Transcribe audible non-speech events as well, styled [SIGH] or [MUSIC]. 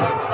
you. [LAUGHS]